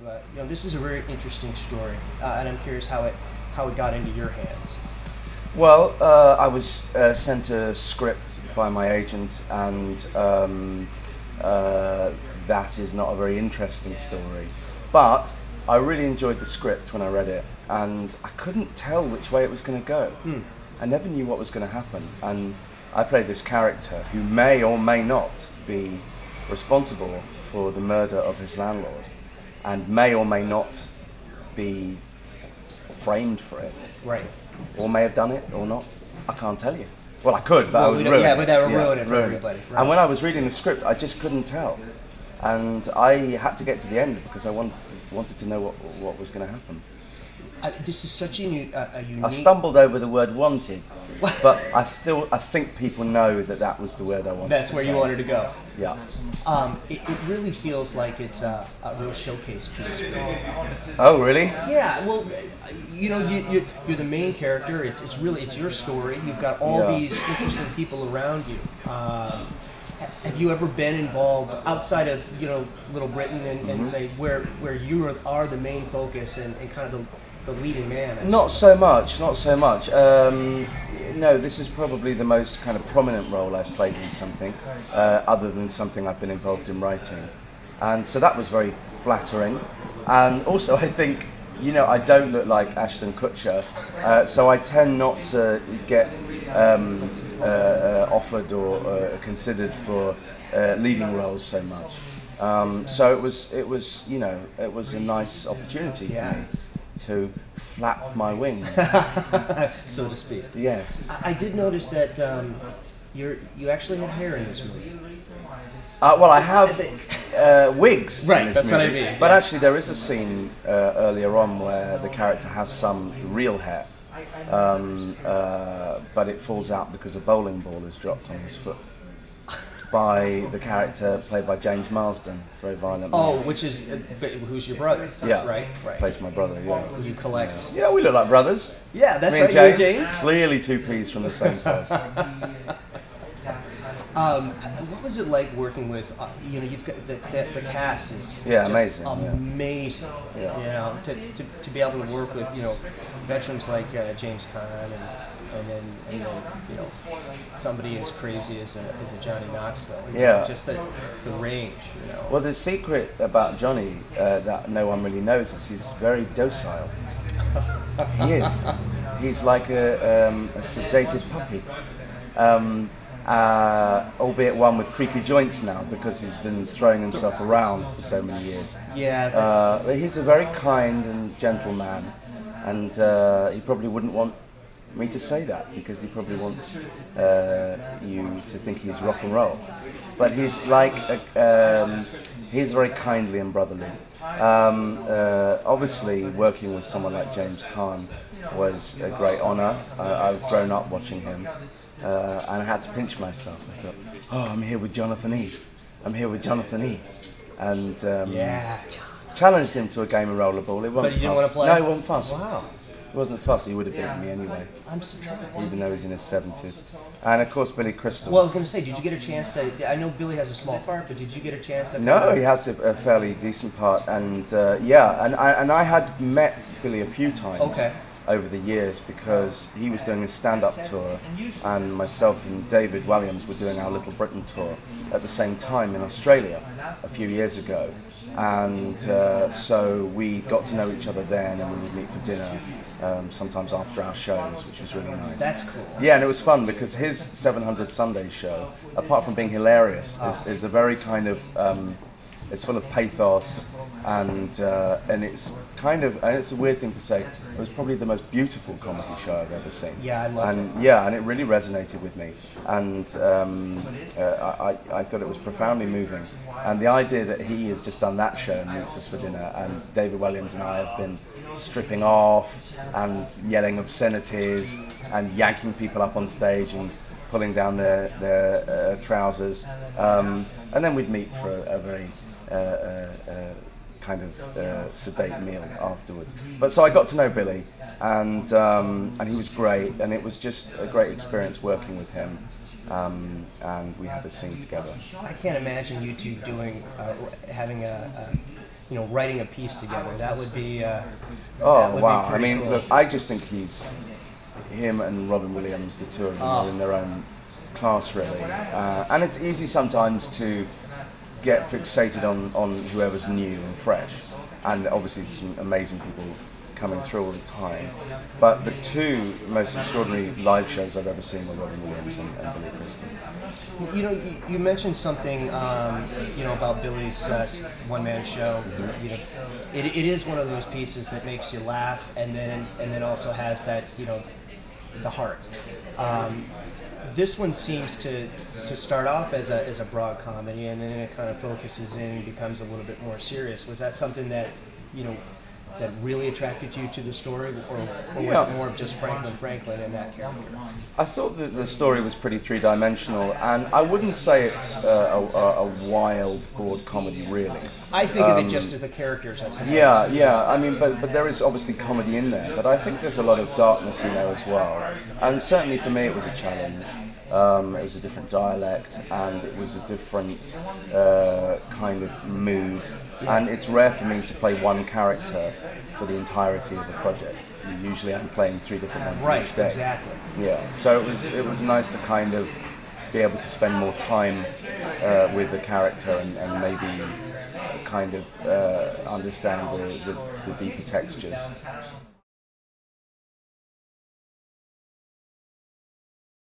Uh, you know, this is a very interesting story, uh, and I'm curious how it how it got into your hands. Well, uh, I was uh, sent a script by my agent, and um, uh, that is not a very interesting story. But I really enjoyed the script when I read it, and I couldn't tell which way it was going to go. Hmm. I never knew what was going to happen, and I played this character who may or may not be responsible for the murder of his landlord, and may or may not be framed for it Right. or may have done it or not. I can't tell you. Well, I could, but I would ruin yeah, it. but that would ruin it for everybody, right. And when I was reading the script, I just couldn't tell, and I had to get to the end because I wanted wanted to know what what was going to happen. I, this is such a, a, a unique. I stumbled over the word "wanted," but I still I think people know that that was the word I wanted. That's where you wanted to go. Yeah. Um, it, it really feels like it's a, a real showcase piece for. Oh, really? Yeah, well, you know, you, you, you're the main character. It's, it's really it's your story. You've got all Yeah. these interesting people around you. Um, have you ever been involved outside of you know Little Britain and, Mm-hmm. and say where where you are, are the main focus and, and kind of the, the leading man? Not so much, not so much. Um, no, this is probably the most kind of prominent role I've played in something, uh, other than something I've been involved in writing. And so that was very flattering. And also, I think, you know, I don't look like Ashton Kutcher, uh, so I tend not to get um, uh, uh, offered or uh, considered for uh, leading roles so much. Um, so it was, it was, you know, it was a nice opportunity for me to flap my wings. so to speak. yeah. I, I did notice that um, you're you actually had hair in this movie. Uh, well, I have uh, wigs Right, in this that's what I movie, mean, but yeah. actually there is a scene uh, earlier on where the character has some real hair, um, uh, but it falls out because a bowling ball is dropped on his foot by the character played by James Marsden. It's very violent. Oh, man. which is uh, who's your brother? yeah, Right. Right. Plays my brother. Yeah. You collect. Yeah, we look like brothers. Yeah, that's Me right. and You James, James. clearly two peas from the same pod. Um, what was it like working with? Uh, you know, you've got the, the, the cast is Yeah, amazing, amazing. Yeah. You know, to, to, to be able to work with you know veterans like uh, James Caan and and then and then you know somebody as crazy as a, as a Johnny Knoxville. Yeah. just the the range. You know. Well, the secret about Johnny uh, that no one really knows is he's very docile. he is. He's like a, um, a sedated puppy. Um, uh, albeit one with creaky joints now because he's been throwing himself around for so many years. yeah. Uh, but he's a very kind and gentle man, and uh, he probably wouldn't want me to say that because he probably wants uh, you to think he's rock and roll. But he's like, a, um, he's very kindly and brotherly. Um, uh, obviously, working with someone like James Caan was a great honour. I, I've grown up watching him, uh, and I had to pinch myself. I thought, oh, I'm here with Jonathan E. I'm here with Jonathan E. And um, yeah. challenged him to a game of rollerball. It wasn't But he didn't fussed. wanna play? No, he wasn't fussed. Wow. He wasn't fussed. He would have beaten me anyway, I'm surprised. even though he's in his seventies. And of course, Billy Crystal. Well, I was going to say, did you get a chance to? I know Billy has a small part, but did you get a chance to? no, he has a, a fairly decent part, and uh, yeah, and I, and I had met Billy a few times Okay. Over the years because he was doing his stand-up tour, and myself and David Walliams were doing our Little Britain tour at the same time in Australia a few years ago, and uh, so we got to know each other then, and we would meet for dinner. Um, sometimes after our shows, which was really nice. That's cool. Yeah, and it was fun because his 700 Sunday show, apart from being hilarious, Ah. is, is a very kind of um, it's full of pathos and uh, and it's kind of and it's a weird thing to say. It was probably the most beautiful comedy show I've ever seen. Yeah, I love and yeah, and it really resonated with me, and um, uh, I, I thought it was profoundly moving. And the idea that he has just done that show and meets us for dinner, and David Walliams and I have been stripping off and yelling obscenities and yanking people up on stage and pulling down their, their uh, trousers. Um, and then we'd meet for a, a very uh, uh, uh, kind of uh, sedate meal afterwards. But so I got to know Billy, and, um, and he was great, and it was just a great experience working with him. Um, and we had a scene together. I can't imagine you two doing, uh, having a, you know, writing a piece together. That would be. Uh, Oh that would be wow! I mean, cool. look, I just think he's him and Robin Williams, the two of them, Oh. are in their own class, really. Uh, and it's easy sometimes to get fixated on on whoever's new and fresh, and obviously some amazing people coming through all the time. But the two most extraordinary live shows I've ever seen were Robin Williams and, and Billy Crystal. You know, you, you mentioned something, um, you know, about Billy's uh, one-man show. You know, it, it is one of those pieces that makes you laugh, and then and then also has that, you know, the heart. Um, this one seems to, to start off as a, as a broad comedy, and then it kind of focuses in and becomes a little bit more serious. Was that something that, you know, that really attracted you to the story, or, or was it more of just Franklin Franklin and that character? I thought that the story was pretty three dimensional, and I wouldn't say it's uh, a, a, a wild, broad comedy, really. I think of it just as the characters. Yeah, yeah. I mean, but but there is obviously comedy in there, but I think there's a lot of darkness in there as well. And certainly for me, it was a challenge. Um, it was a different dialect, and it was a different uh, kind of mood. And it's rare for me to play one character for the entirety of a project. Usually, I'm playing three different ones Right, each day. exactly. Yeah. So it was it was nice to kind of be able to spend more time uh, with the character and, and maybe kind of uh, understand the, the, the deeper textures.